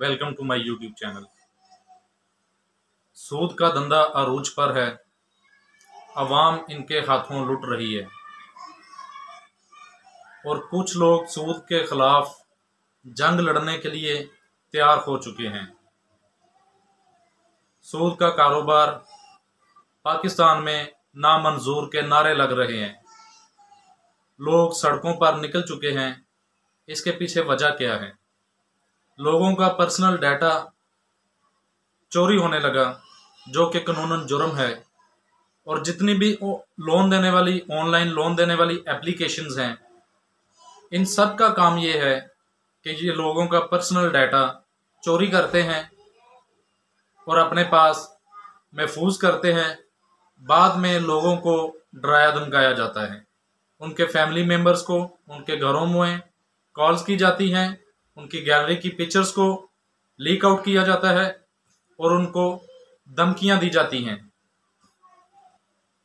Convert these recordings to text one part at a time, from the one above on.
Welcome. To my YouTube channel. सूद का धंधा अरूज पर है। अवाम इनके हाथों लुट रही है। और कुछ लोग सूद के खिलाफ जंग लड़ने के लिए तैयार हो चुके हैं। सूद का कारोबार पाकिस्तान में नामंजूर के नारे लग रहे हैं। लोग सड़कों पर निकल चुके हैं। इसके पीछे वजह क्या है? लोगों का पर्सनल डाटा चोरी होने लगा, जो कि कानूनन जुर्म है। और जितनी भी लोन देने वाली ऑनलाइन लोन देने वाली एप्लीकेशंस हैं, इन सब का काम ये है कि ये लोगों का पर्सनल डाटा चोरी करते हैं और अपने पास महफूज करते हैं। बाद में लोगों को डराया धमकाया जाता है। उनके फैमिली मेंबर्स को, उनके घरों में कॉल्स की जाती हैं। उनकी गैलरी की पिक्चर्स को लीक आउट किया जाता है और उनको धमकियाँ दी जाती हैं।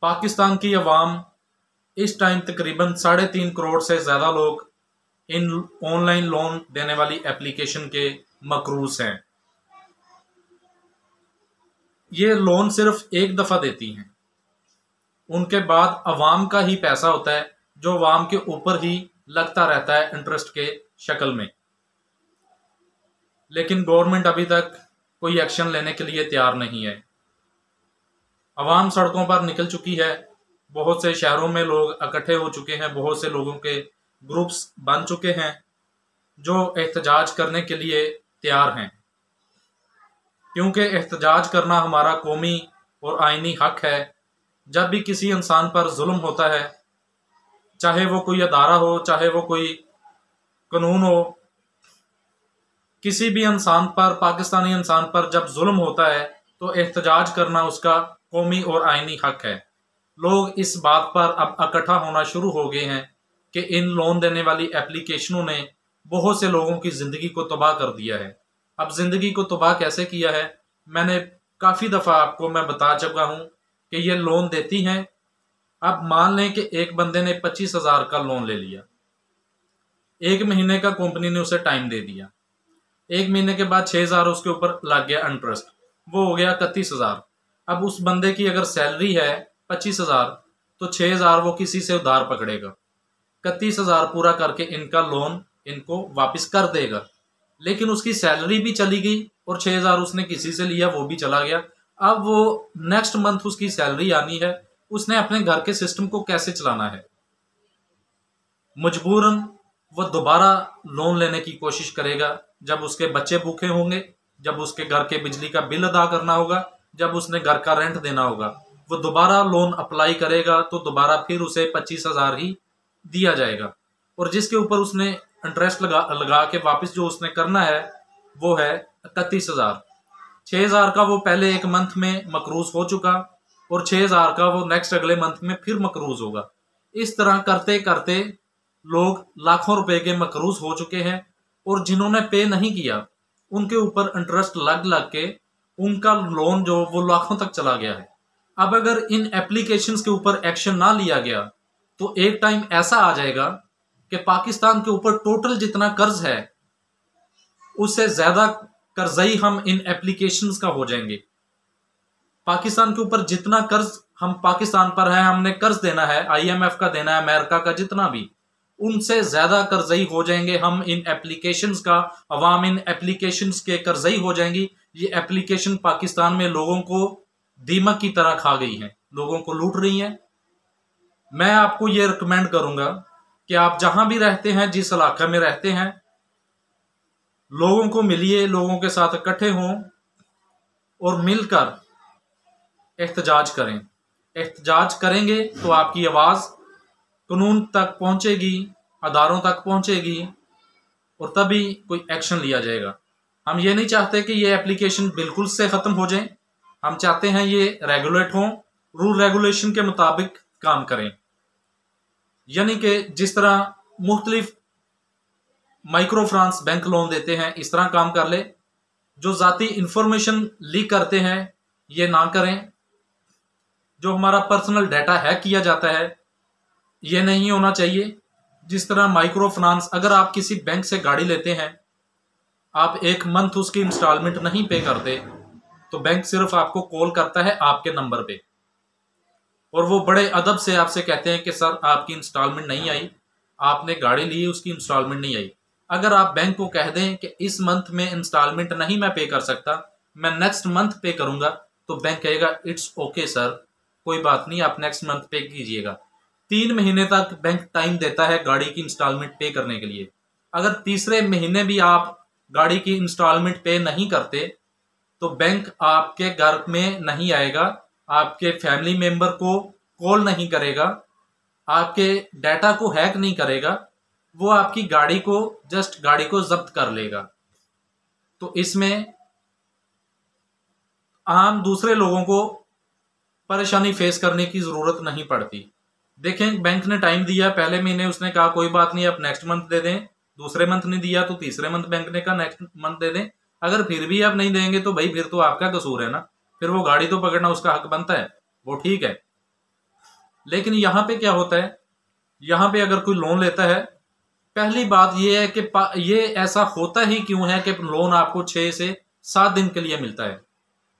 पाकिस्तान की आवाम इस टाइम तकरीबन साढ़े तीन करोड़ से ज़्यादा लोग इन ऑनलाइन लोन देने वाली एप्लीकेशन के मकरूज हैं। ये लोन सिर्फ़ एक दफ़ा देती हैं। उनके बाद अवाम का ही पैसा होता है, जो अवाम के ऊपर ही लगता रहता है इंटरेस्ट के शक्ल में। लेकिन गवर्नमेंट अभी तक कोई एक्शन लेने के लिए तैयार नहीं है। आवाम सड़कों पर निकल चुकी है। बहुत से शहरों में लोग इकट्ठे हो चुके हैं। बहुत से लोगों के ग्रुप्स बन चुके हैं जो एहतजाज करने के लिए तैयार हैं। क्योंकि एहतजाज करना हमारा कौमी और आइनी हक है। जब भी किसी इंसान पर जुल्म होता है, चाहे वो कोई अदारा हो, चाहे वो कोई कानून हो किसी भी इंसान पर, पाकिस्तानी इंसान पर जब जुल्म होता है तो एहतजाज करना उसका कौमी और आइनी हक है। लोग इस बात पर अब इकट्ठा होना शुरू हो गए हैं कि इन लोन देने वाली एप्लीकेशनों ने बहुत से लोगों की ज़िंदगी को तबाह कर दिया है। अब ज़िंदगी को तबाह कैसे किया है? मैंने काफ़ी दफ़ा आपको मैं बता चुका हूँ कि ये लोन देती हैं। अब मान लें कि एक बंदे ने पच्चीस हज़ार का लोन ले लिया। एक महीने का कंपनी ने उसे टाइम दे दिया। एक महीने के बाद छः हज़ार उसके ऊपर लग गया इंटरेस्ट वो हो गया इकतीस हज़ार। अब उस बंदे की अगर सैलरी है पच्चीस हज़ार तो छः हज़ार वो किसी से उधार पकड़ेगा। इकतीस हज़ार पूरा करके इनका लोन इनको वापस कर देगा। लेकिन उसकी सैलरी भी चली गई और छः हज़ार उसने किसी से लिया, वो भी चला गया। अब वो नेक्स्ट मंथ उसकी सैलरी आनी है। उसने अपने घर के सिस्टम को कैसे चलाना है? मजबूरन वह दोबारा लोन लेने की कोशिश करेगा। जब उसके बच्चे भूखे होंगे, जब उसके घर के बिजली का बिल अदा करना होगा, जब उसने घर का रेंट देना होगा, वो दोबारा लोन अप्लाई करेगा तो दोबारा फिर उसे पच्चीस हज़ार ही दिया जाएगा। और जिसके ऊपर उसने इंटरेस्ट लगा लगा के वापस जो उसने करना है, वो है इकतीस हज़ार। छः हज़ार का वो पहले एक मंथ में मकरूज हो चुका, और छः हज़ार का वो नेक्स्ट अगले मंथ में फिर मकरूज होगा। इस तरह करते करते लोग लाखों रुपए के मकरूज हो चुके हैं और जिन्होंने पे नहीं किया, उनके ऊपर इंटरेस्ट लग लग के उनका लोन जो वो लाखों तक चला गया है। अब अगर इन एप्लीकेशंस के ऊपर एक्शन ना लिया गया तो एक टाइम ऐसा आ जाएगा कि पाकिस्तान के ऊपर टोटल जितना कर्ज है, उससे ज़्यादा कर्जई हम इन एप्लीकेशंस का हो जाएँगे। पाकिस्तान के ऊपर जितना कर्ज हम पाकिस्तान पर है, हमने कर्ज देना है आईएमएफ का देना है अमेरिका का जितना भी। उनसे ज़्यादा कर्जई हो जाएँगे। हम इन एप्लीकेशंस का, अवाम इन एप्लीकेशंस के कर्जई हो जाएँगी। ये एप्लीकेशन पाकिस्तान में लोगों को दीमक की तरह खा गई हैं। लोगों को लूट रही हैं। मैं आपको ये रिकमेंड करूँगा कि आप जहाँ भी रहते हैं, जिस इलाके में रहते हैं, लोगों को मिलिए, लोगों के साथ इकट्ठे हों और मिलकर एहतजाज करें। एहतजाज करेंगे तो आपकी आवाज़ कानून तक पहुंचेगी, अदारों तक पहुंचेगी, और तभी कोई एक्शन लिया जाएगा। हम ये नहीं चाहते कि ये एप्लीकेशन बिल्कुल से ख़त्म हो जाए। हम चाहते हैं ये रेगुलेट हों रूल रेगुलेशन के मुताबिक काम करें। यानी कि जिस तरह मुख्तलिफ़ माइक्रो फ्रांस बैंक लोन देते हैं, इस तरह काम कर ले। जो ज़ाती इंफॉर्मेशन लीक करते हैं, ये ना करें। जो हमारा पर्सनल डाटा हैक किया जाता है ये नहीं होना चाहिए। जिस तरह माइक्रो फाइनेंस अगर आप किसी बैंक से गाड़ी लेते हैं, आप एक मंथ उसकी इंस्टॉलमेंट नहीं पे करते तो बैंक सिर्फ़ आपको कॉल करता है आपके नंबर पे। और वो बड़े अदब से आपसे कहते हैं कि, सर, आपकी इंस्टॉलमेंट नहीं आई। आपने गाड़ी ली, उसकी इंस्टॉलमेंट नहीं आई। अगर आप बैंक को कह दें कि, इस मंथ में इंस्टॉलमेंट नहीं मैं पे कर सकता, मैं नेक्स्ट मंथ पे करूँगा तो बैंक कहेगा, इट्स ओके, सर। कोई बात नहीं, आप नेक्स्ट मंथ पे कीजिएगा। तीन महीने तक बैंक टाइम देता है गाड़ी की इंस्टॉलमेंट पे करने के लिए। अगर तीसरे महीने भी आप गाड़ी की इंस्टॉलमेंट पे नहीं करते तो बैंक आपके घर में नहीं आएगा, आपके फैमिली मेंबर को कॉल नहीं करेगा, आपके डाटा को हैक नहीं करेगा, वो आपकी गाड़ी को जस्ट गाड़ी को जब्त कर लेगा। तो इसमें आम दूसरे लोगों को परेशानी फेस करने की ज़रूरत नहीं पड़ती। देखें बैंक ने टाइम दिया, पहले महीने उसने कहा, कोई बात नहीं, आप नेक्स्ट मंथ दे दें। दूसरे मंथ नहीं दिया तो तीसरे मंथ बैंक ने कहा नेक्स्ट मंथ दे दें। अगर फिर भी आप नहीं देंगे तो भाई फिर तो आपका कसूर है ना। फिर वो गाड़ी तो पकड़ना उसका हक बनता है, वो ठीक है। लेकिन यहाँ पे क्या होता है? यहाँ पे अगर कोई लोन लेता है, पहली बात यह है कि ये ऐसा होता ही क्यों है कि लोन आपको छह से सात दिन के लिए मिलता है?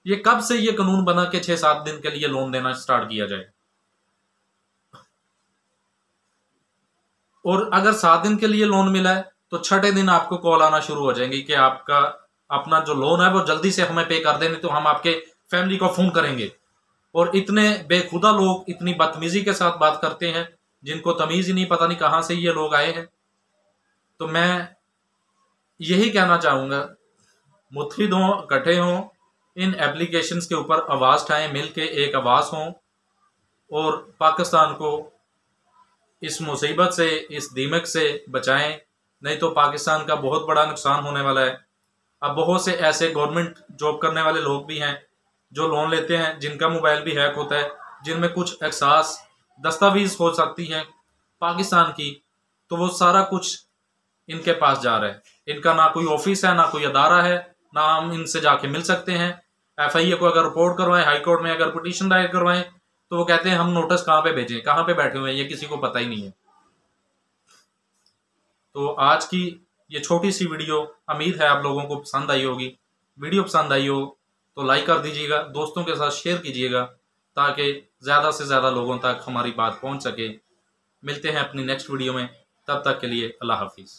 ये कब से ये कानून बना के छह सात दिन के लिए लोन देना स्टार्ट किया जाए? और अगर सात दिन के लिए लोन मिला है तो छठे दिन आपको कॉल आना शुरू हो जाएँगी कि आपका, अपना जो लोन है, वो जल्दी से हमें पे कर देने तो हम आपके फैमिली को फ़ोन करेंगे। और इतने बेखुदा लोग, इतनी बदतमीजी के साथ बात करते हैं, जिनको तमीज ही नहीं, पता नहीं कहाँ से ये लोग आए हैं। तो मैं यही कहना चाहूँगा, मुतहिद हों इकट्ठे हों, इन एप्लीकेशंस के ऊपर आवाज़ उठाएँ मिल के एक आवाज़ हों, और पाकिस्तान को इस मुसीबत से, इस दीमक से बचाएँ, नहीं तो पाकिस्तान का बहुत बड़ा नुकसान होने वाला है। अब बहुत से ऐसे गवर्नमेंट जॉब करने वाले लोग भी हैं, जो लोन लेते हैं, जिनका मोबाइल भी हैक होता है, जिनमें कुछ एहसास, दस्तावेज़ हो सकती हैं पाकिस्तान की तो वो सारा कुछ इनके पास जा रहा है। इनका ना कोई ऑफ़िस है, ना कोई अदारा है, ना हम इनसे जाके मिल सकते हैं। एफ़ आई ए को अगर रिपोर्ट करवाएँ हाईकोर्ट में अगर पटिशन दायर करवाएँ तो वो कहते हैं, हम नोटिस कहाँ पे भेजें? कहाँ पे बैठे हुए हैं? ये किसी को पता ही नहीं है। तो आज की ये छोटी सी वीडियो, उम्मीद है आप लोगों को पसंद आई होगी। वीडियो पसंद आई हो तो लाइक कर दीजिएगा, दोस्तों के साथ शेयर कीजिएगा, ताकि ज़्यादा से ज़्यादा लोगों तक हमारी बात पहुँच सके। मिलते हैं अपनी नेक्स्ट वीडियो में। तब तक के लिए अल्लाह हाफिज़।